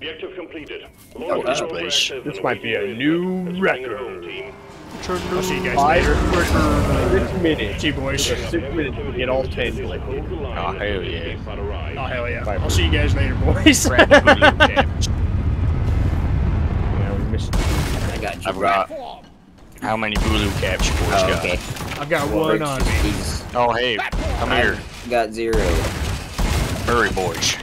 Objective completed. Oh, this place. This might be a new record. I'll see you guys later. six minutes. See boys. Six minutes to get all ten. Oh, oh, hell yeah. Oh hell yeah. I'll see you guys later, boys. Yeah, we missed. I got you. I've got. How many Boolo caps you boys Oh, got? okay. I've got one on me. Oh, hey, come here. got zero. Hurry, boys.